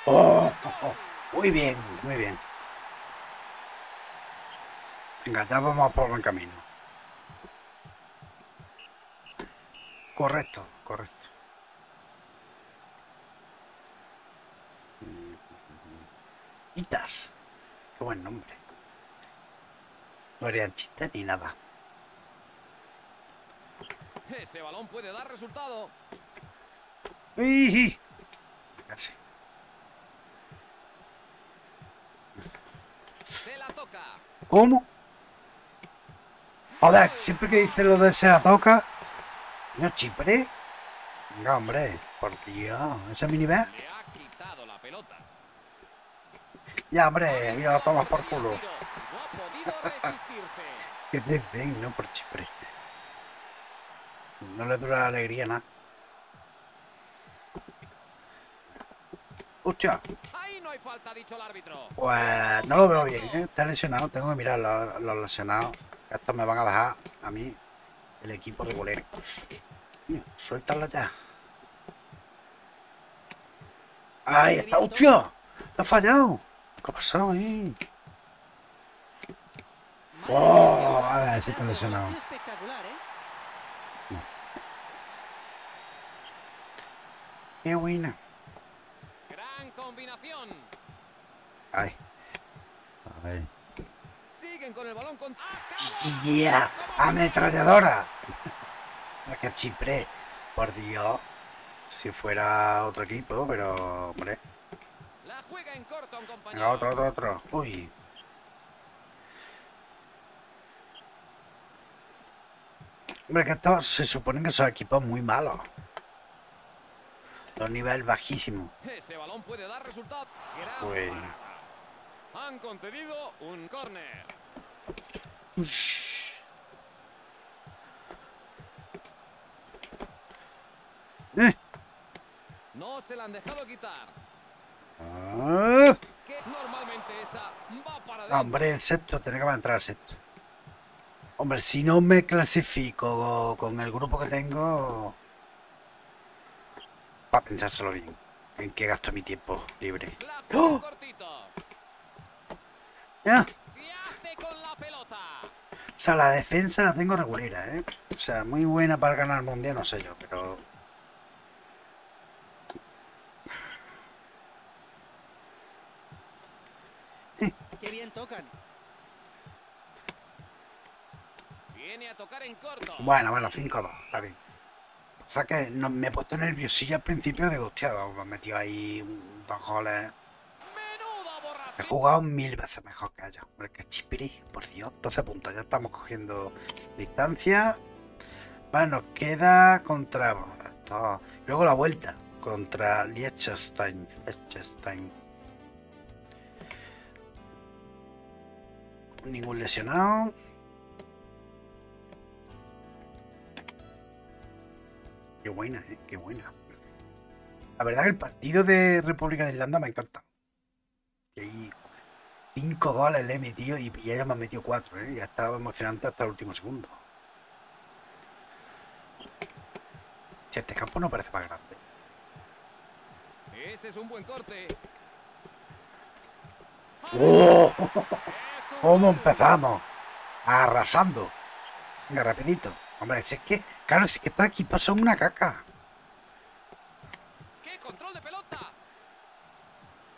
¡Oh! oh, oh. Muy bien, muy bien. Venga, ya vamos por buen camino. Correcto, correcto. Itas. Qué buen nombre. No harían chistes ni nada. Ese balón puede dar resultado. ¡Uy! Casi. Se la toca. ¿Cómo? Joder, siempre que dice lo de se la toca. ¿No Chipre? Venga, hombre, por Dios, ese es mi nivel. Ya, hombre, mira, lo tomas por culo. Te den, (laughs) no por Chipre. No le dura la alegría nada. Hostia, no hay falta, ha dicho el árbitro. pues no lo veo bien, ¿eh? Está lesionado, tengo que mirar los lesionados. Que estos me van a dejar a mí el equipo regulero. Coño, Suéltala ya. ¡Ahí está! ¡Hostia! ¡Te ha fallado! ¿Qué ha pasado ahí? ¡Oh! A ver, sí está lesionado. Sí, espectacular, ¿eh? ¡Qué buena! Gran combinación. ¡Ay! ¡Ay! Siguen con el balón con. ¡Ametralladora! Que Chipre, por Dios. Si fuera otro equipo, pero. Hombre. La juega en corto a un compañero. Venga, otro, otro, otro. Uy. Hombre, que estos se supone que son equipos muy malos. Dos niveles bajísimos. Ese balón puede dar resultado. Gran Uy. parada. Han concedido un córner. Ush. Eh. No se la han dejado quitar. Ah. Que normalmente esa va para adentro. Hombre, el sexto, tiene que entrar el sexto. Hombre, si no me clasifico con el grupo que tengo, para pensárselo bien, en qué gasto mi tiempo libre. ¡Oh! Ya, Se hace con la pelota. o sea, la defensa la tengo regulera, ¿eh? O sea, muy buena para ganar el mundial, no sé yo, pero... Qué bien tocan. Viene a tocar en corto. Bueno, bueno, 5-2, está bien. O sea que no, me he puesto nerviosillo al principio de hostia, me he metido ahí dos goles. He jugado mil veces mejor que ella. Hombre, chipiri, por Dios, 12 puntos. Ya estamos cogiendo distancia. Vale, nos queda contra. Luego la vuelta contra Liechtenstein. Liechtenstein. Ningún lesionado. Qué buena, eh, qué buena. La verdad que el partido de República de Irlanda me ahí cinco goles le he metido y, ella me ha metido cuatro, ¿eh? Y ha estado emocionante hasta el último segundo. Este campo no parece más grande. Ese es un buen corte. ¡Oh! ¿Cómo empezamos? Arrasando. Venga, rapidito. Hombre, si es que, claro, si es que estos equipos son una caca. ¡Qué control de pelota!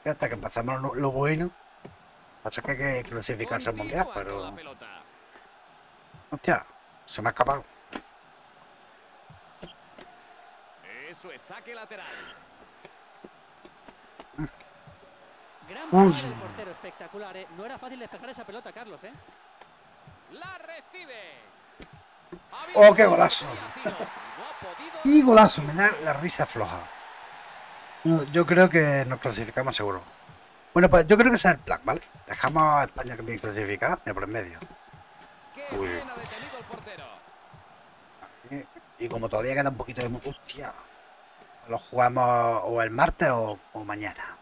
Y hasta que empezamos lo, lo bueno. Pasa que hay que clasificarse al mundial, pero. Hostia, se me ha escapado. Eso es saque lateral. Gran Uy. parada del portero, espectacular, ¿eh? No era fácil despejar esa pelota, Carlos, ¿eh? La recibe. Oh, qué golazo. Y golazo, me da la risa floja. Yo creo que nos clasificamos seguro. Bueno, pues yo creo que ese es el plan, ¿vale? Dejamos a España bien clasificada, mira, por en medio. Uy. Y, como todavía queda un poquito de... Hostia. Lo jugamos o el martes o, o mañana.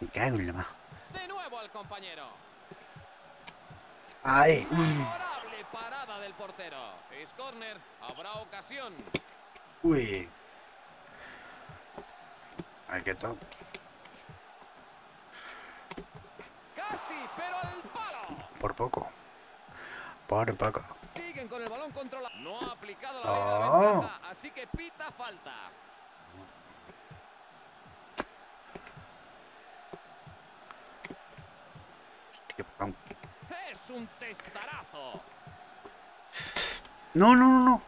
Me cago en la más. De nuevo al compañero. Ahí. Uy. Favorable parada del portero. Es córner. Habrá ocasión. Uy. Qué top. Casi, pero al palo. Por poco. Por poco. Siguen con el balón controlado. No ha aplicado la Oh. ley de la ventaja, así que pita falta. Es un testarazo. No, no, no, no.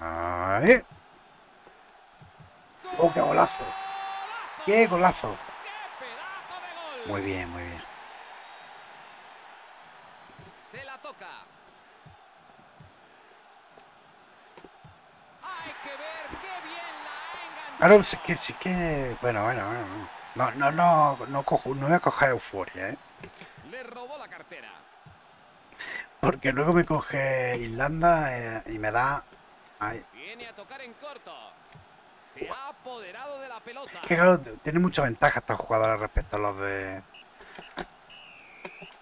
Ahí. Oh, qué golazo. Qué golazo. ¡Qué pedazo de gol! Muy bien, muy bien. Se la toca. Hay que ver qué bien la ha. Claro, sí que, sí que. Bueno, bueno, bueno. No, no, no, no, cojo, no voy a coger euforia, ¿eh? Le robó la cartera. Porque luego me coge Irlanda eh, y me da. Ay, Viene a tocar en corto. Se ha apoderado de la pelota. Que claro, tiene mucha ventaja estos jugadores respecto a los de.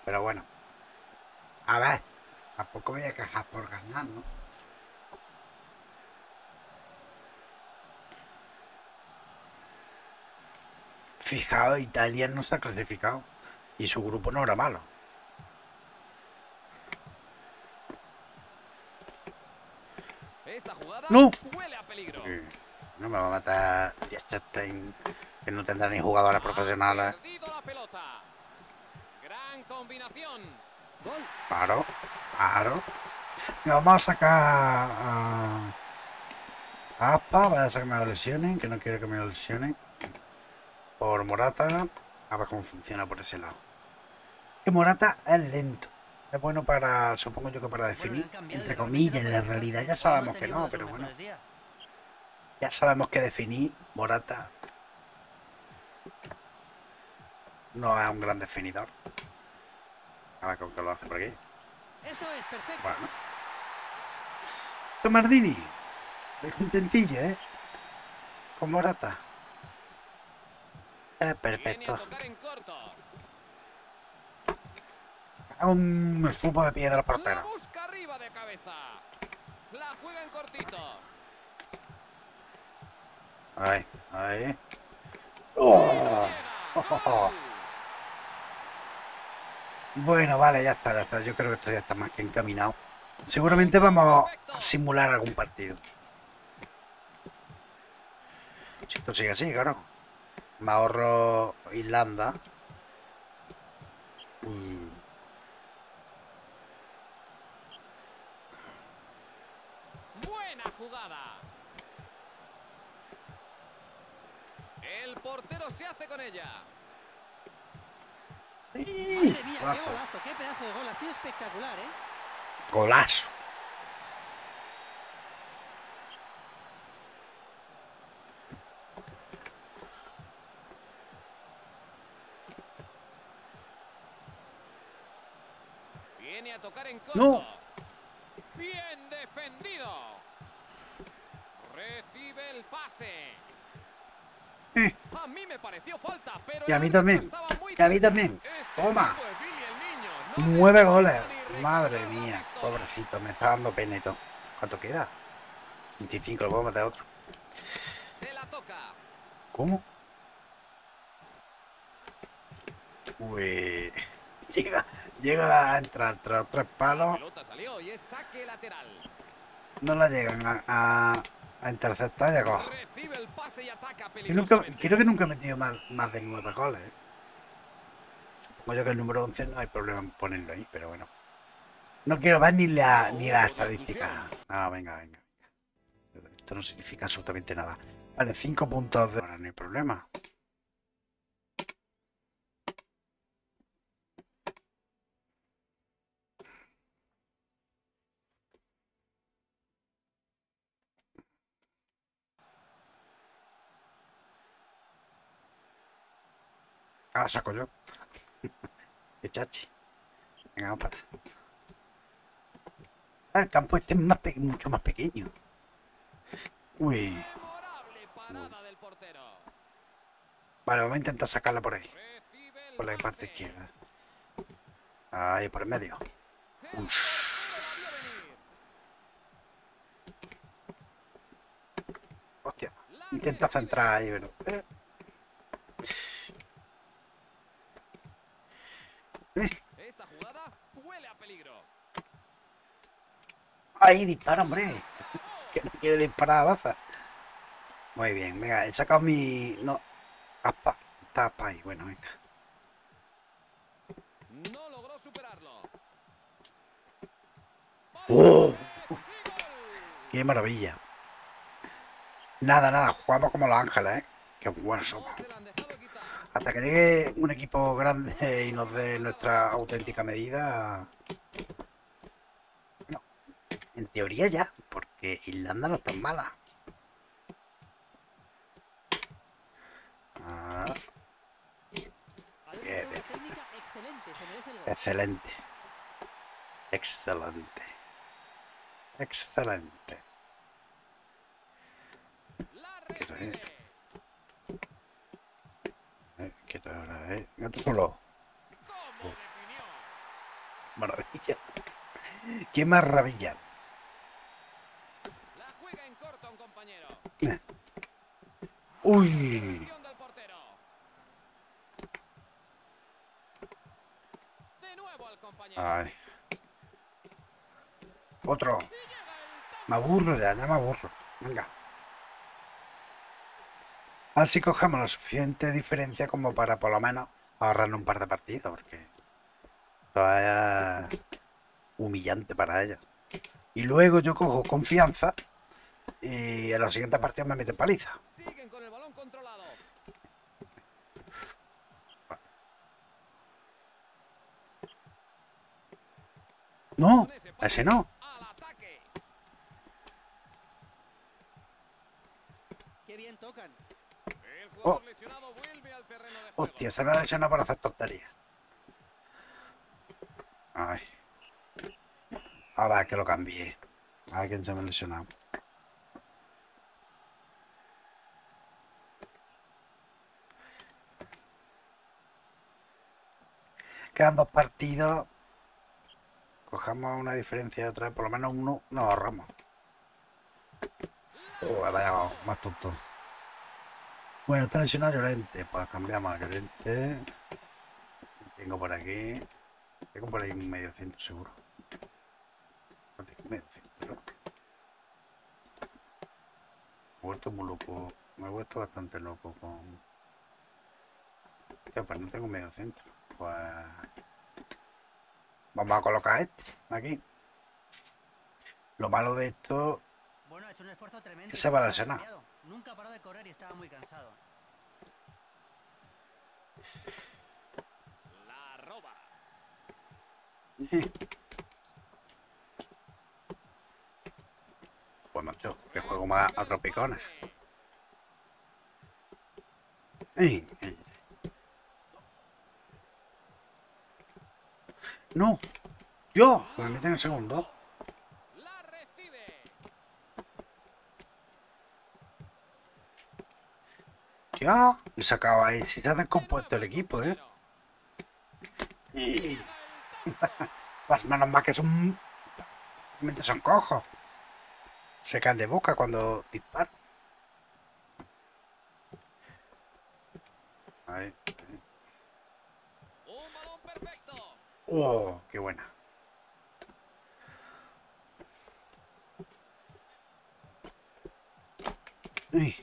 Pero bueno. A ver, tampoco voy a quejar por ganar, ¿no? Fijaos, Italia no se ha clasificado. Y su grupo no era malo. Esta jugada No. huele a peligro. Sí. No me va a matar Liechtenstein, que no tendrá ni jugadores profesionales. Claro, claro. Y vamos a sacar a, a Aspa, voy a hacer que me lesionen, que no quiero que me lesionen. Por Morata, a ver cómo funciona por ese lado. Que Morata es lento. Es bueno para, supongo yo que para definir, entre comillas, en la realidad ya sabemos que no, pero bueno. Ya sabemos que definir Morata no es un gran definidor. A ver con qué lo hace por aquí. Eso es, perfecto. Bueno. Tomardini. De contentillo, ¿eh? Con Morata. Es Viene perfecto. Hago un fútbol de pie de la La portera. busca arriba de cabeza. La juega en cortito. Ahí, ahí. Oh. Gol. Bueno, vale, ya está, ya está. Yo creo que esto ya está más que encaminado. Seguramente vamos a simular algún partido. Si esto sigue así, claro. Me ahorro Irlanda. Buena jugada. El portero se hace con ella. Madre mía, qué Golazo. golazo, qué pedazo de gol. Ha sido espectacular, ¿eh? Golazo. Viene a tocar en corto. No. Bien defendido. Recibe el pase. Eh. A Y a mí también. Y a mí también. Este Toma. Nueve goles. Madre mía. Pobrecito, me está dando todo. ¿Cuánto queda? 25, lo puedo otro. Se la toca. ¿Cómo? Uy. (laughs) Llega, llega a entrar los tres palos. No la llegan a, a, A interceptar y ataca Yo nunca, peligrosamente. creo que nunca he metido más, más de nueve goles. ¿eh? Supongo yo que el número 11 no hay problema en ponerlo ahí, pero bueno. No quiero ver ni la, ni la estadística. No, venga, venga. Esto no significa absolutamente nada. Vale, 5 puntos de... Ahora no hay problema. Saco yo. (laughs) Qué chachi. Venga, vamos para. Ah, El campo este es más mucho más pequeño. Uy. Vale, vamos a intentar sacarla por ahí. Por la parte izquierda. Ahí, por el medio. Uy. Hostia. Intenta centrar ahí, pero... eh. Eh, Esta jugada huele a peligro. Ahí, dispara, hombre. (laughs) Que no quiere disparar a baza. Muy bien, venga, he sacado mi... No. Aspa. Está aspa ahí, bueno, venga. No logró superarlo. ¡Oh! ¡Qué maravilla! Nada, nada, jugamos como los ángeles, ¿eh? Qué buenos No somos. Hasta que llegue un equipo grande y nos dé nuestra auténtica medida. En teoría ya, porque Irlanda no es tan mala. Ah, Bien, una bien. técnica excelente, excelente. Excelente. Quieto, eh. Eh, ahora, ¿eh? Solo. ¿Cómo definió? Maravilla. Qué maravilla. La juega en corto a un compañero. Uy. Ay. Otro. Me aburro ya, ya me aburro. Venga. Así cogemos la suficiente diferencia como para por lo menos ahorrarnos un par de partidos, porque todavía humillante para ella. Y luego yo cojo confianza y en los siguientes partidos me meten paliza. Siguen con el balón controlado. No, ese no. Oh. Hostia, se me ha lesionado por hacer tonterías. Ay. Ahora que lo cambié. A ver quién se me ha lesionado. Quedan dos partidos. Cojamos una diferencia de otra, por lo menos uno nos ahorramos. Joder, vaya, más tonto. Bueno, está lesionado Llorente. Pues cambiamos a Llorente. Tengo por aquí. Tengo por ahí un medio centro seguro. No tengo un medio centro. Me he vuelto muy loco. Me he vuelto bastante loco con. Hostia, pues no tengo un medio centro. Pues. Vamos a colocar este. Aquí. Lo malo de esto. Bueno, ha hecho un esfuerzo tremendo. Que se va a lesionar. Nunca paró de correr y estaba muy cansado. La roba. eh. Pues macho, que juego más a tropicones. Ey, ey. No. Yo, me meten en segundo. Ya. Se acaba ahí. Si ha descompuesto el equipo, ¿eh? Y... (laughs) Pues menos mal que son... Realmente son cojos. Se caen de boca cuando disparan. Ahí, ahí. Un balón perfecto. Oh, qué buena. Uy,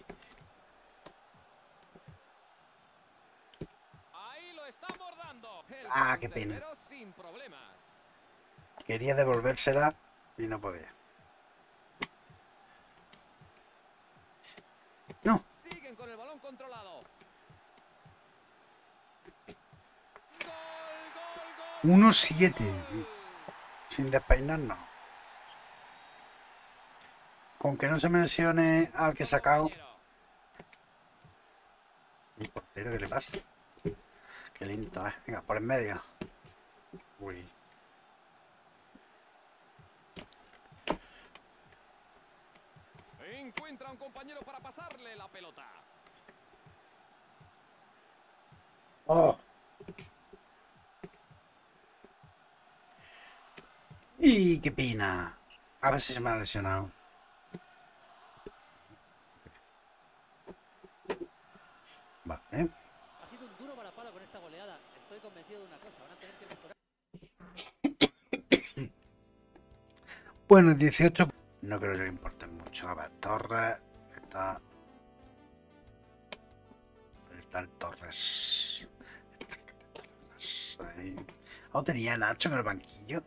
Ahí lo está abordando. El Ah, qué pena. cancerbero sin problemas. Quería devolvérsela y no podía. No, Siguen con el balón controlado. Gol, gol, gol. 1-7. Sin despeinarnos. Con que no se mencione al que he sacado. Mi portero, ¿qué le pasa? Qué lindo, ¿eh? Venga, por en medio. Uy. Encuentra a un compañero para pasarle la pelota. ¡Oh! ¡Y qué pena! A ver si se me ha lesionado. Vale. Ha sido un duro varapalo con esta goleada. Estoy convencido de una cosa, van a tener que mejorar. Bueno, 18. No creo que le importe mucho. A ver, Torres. Está. El el Torres. Ahí. ¿O tenía Nacho en el banquillo?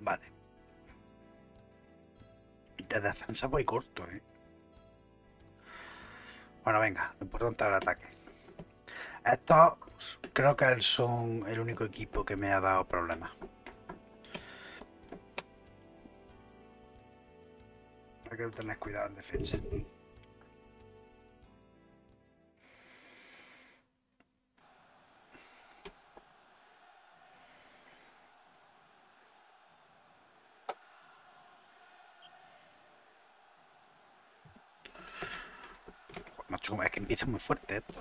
Vale. De defensa voy corto, eh. Bueno, venga, lo importante es el ataque. Estos creo que son el único equipo que me ha dado problemas. Hay que tener cuidado en defensa. Macho, es que empieza muy fuerte esto.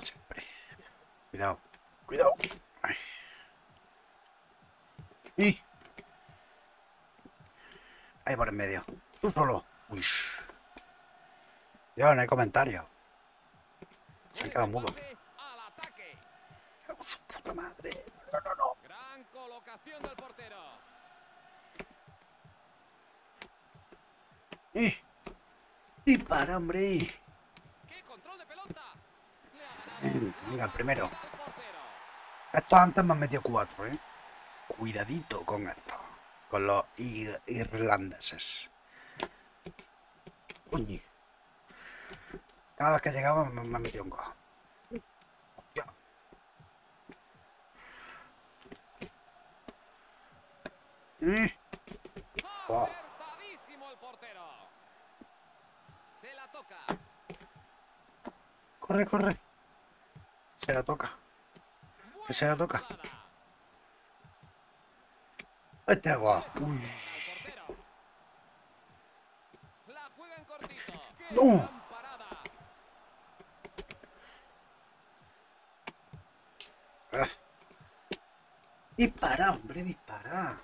Cuidado, cuidado. Ay. Y. Ahí por en medio. Tú solo. Uy. Dios, no hay comentarios. Se han quedado mudos. Su puta madre. No, no, no. Gran colocación del portero. Y. Y para, hombre. ¡Qué control de pelota! Venga, primero. Estos antes me han metido cuatro, ¿eh? Cuidadito con esto. Con los ir- irlandeses. Uy. Cada vez que llegaba me, me metido un gol. Hostia. Mm, Oh. Acertadísimo el portero. Se la toca. Corre, corre. Se la toca. Que se la toca. Este gol. Uy. Al portero. La juega en cortito. ¡Qué No. Ah. Dispara, hombre, dispara.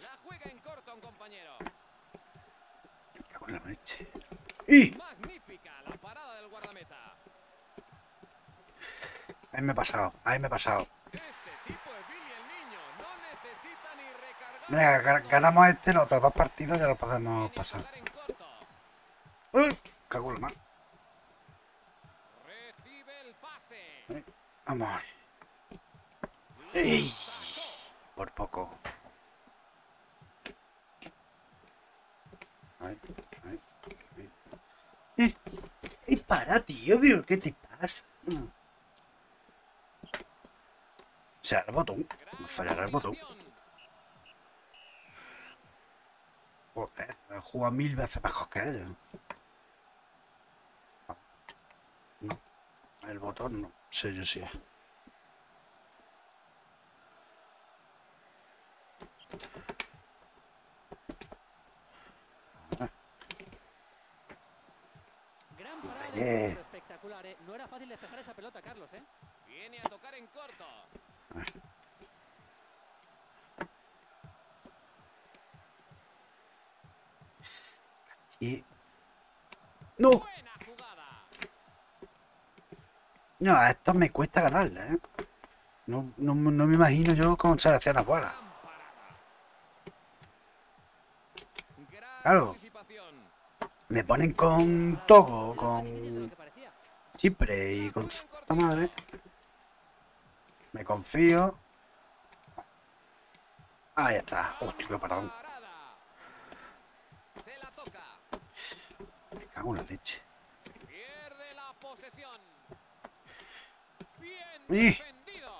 La juega en corto un compañero. Me cago en la leche. ¡Y! Magnífica la parada del guardameta. Ahí me he pasado, ahí me he pasado. Este tipo es Billy el niño. No necesita ni ga- ganamos este, los otros dos partidos ya lo podemos pasar. ¡Uy! Cago la. Vamos. ¡Ey! Por poco. Ay, ay. ¡Eh! ¡Y para, tío! ¿pero ¿Qué te pasa? O sea, el botón. Me fallará el botón. combinación. Joder, he jugado mil veces mejor que ellos. No, el botón no. Sí, yo sí. Gran parada Eh. de pero espectacular, ¿eh? No era fácil despejar esa pelota, Carlos, ¿eh? Viene a tocar en corto. Sí. No, Buena jugada. A esto me cuesta ganarle, ¿eh? No, no, no me imagino yo con. Gran parada. Claro. Me ponen con Togo, con. Chipre y con su puta madre. Me confío. Ahí está. Hostia, qué parado. Me cago en la leche. Pierde la posesión. Defendido.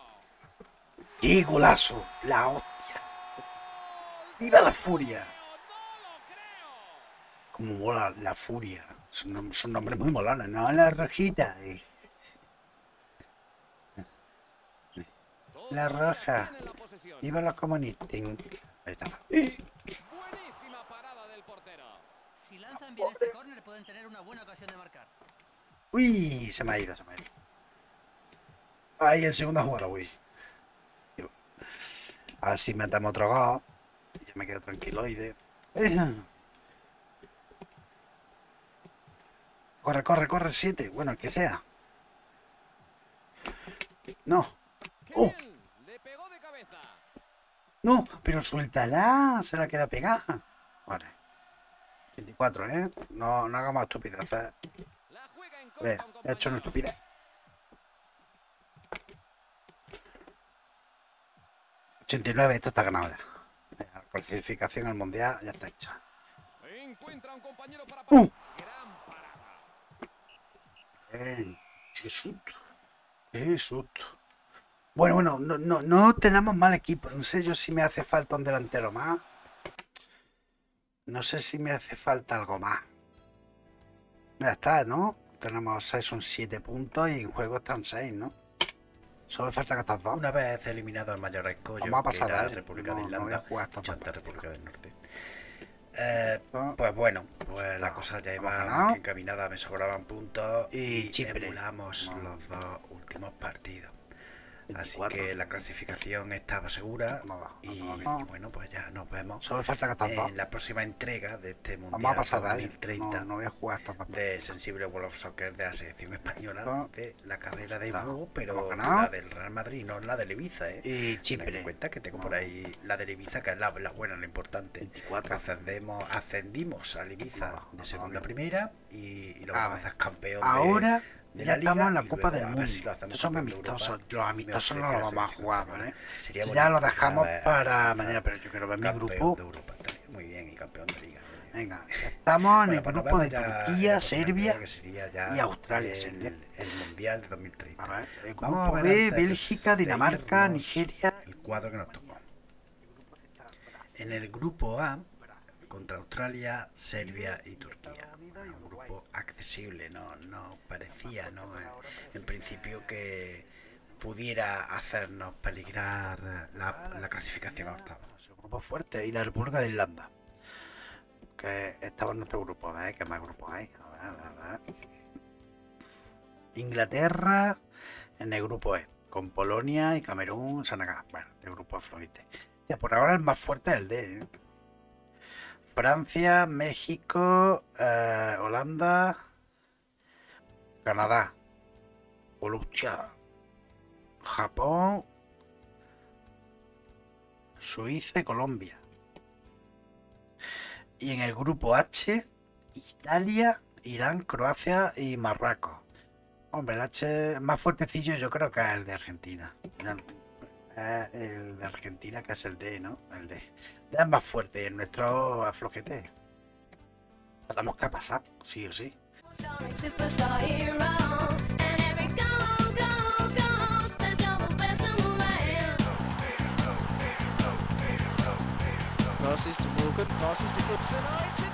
¡Qué golazo! La hostia. ¡Viva la furia! Como mola la furia. Son, son nombres muy molones, ¿no? La rojita. La roja. Viva los comunistas. Ahí está. Buenísima parada del portero. Si lanzan bien este córner pueden tener una buena ocasión de marcar. Uy, se me ha ido, se me ha ido. Ahí en segunda jugada, uy. A ver si metemos otro gol. Y ya me quedo tranquiloide. Eh. Corre, corre, corre, siete. Bueno, el que sea. No, Oh. no, pero suéltala. Se la queda pegada. Vale. 84, ¿eh? No, no hagamos estupideces. Ve, he hecho una estupidez. ...89, esto está ganado ya. La clasificación al mundial ya está hecha. Encuentra un compañero para Uh. Gran parada. Bien. Qué susto. Qué susto. Bueno, bueno, no, no, no tenemos mal equipo. No sé yo si me hace falta un delantero más. No sé si me hace falta algo más. Ya está, ¿no? Tenemos 6, son 7 puntos y en juego están 6, ¿no? Solo falta que estas dos. Una vez eliminado al mayor escollo, Vamos a que pasar era de ahí. República No, de no Irlanda, a jugar esta dicho antes partida. República del Norte. Eh, No. pues bueno, pues la No, cosa ya iba más que encaminada, me sobraban puntos Y y, emulamos No. los dos últimos partidos. Así 24. que la clasificación estaba segura a- y, a- bueno, pues ya nos vemos Solo falta en la próxima entrega de este Vamos a Mundial pasar de ahí. 2030 No, no voy a jugar estas dos. de Sensible World of Soccer de la selección española de la carrera de. Ibu, pero la del Real Madrid, no la del Ibiza, ¿eh? Y Chipre. cuenta que tengo por ahí la del Ibiza, que es la, la buena, la importante. 24. Ascendemos, ascendimos al Ibiza de segunda a primera y, y lo A vamos a ver. hacer campeón de- Ahora de ya la liga estamos en la y Copa luego del a ver si lo hacemos de amistosos. Los amistosos no los vamos a jugar. ¿vale? Sería Ya lo dejamos a- para a- mañana, pero yo quiero ver mi grupo. de Europa. Muy bien, y campeón de liga. Venga, (laughs) estamos en el pues grupo de Turquía, Serbia. y Australia, el, el Mundial de 2030. A ver, el Vamos a grupo ver de- Bélgica, de Dinamarca, Nigeria. El cuadro que nos tocó. En el grupo A, contra Australia, Serbia y Turquía. Accesible, no, no parecía, ¿no? En principio que pudiera hacernos peligrar la, la clasificación a octavos. Un grupo fuerte. Y la República de Irlanda. Que estaba en nuestro grupo, ¿eh? ¿Qué más grupos hay? Inglaterra en el grupo E. Con Polonia y Camerún, Senegal. Bueno, el grupo flojite. Ya, por ahora el más fuerte es el D, ¿eh? Francia, México, eh, Holanda, Canadá, Polonia, Japón, Suiza y Colombia. Y en el grupo H, Italia, Irán, Croacia y Marruecos. Hombre, el H más fuertecillo yo creo que es el de Argentina. El de Argentina que es el D, ¿no? El D. D más fuerte el nuestro aflojete. Tenemos que pasar, sí o sí. Around. Passes to Morgan,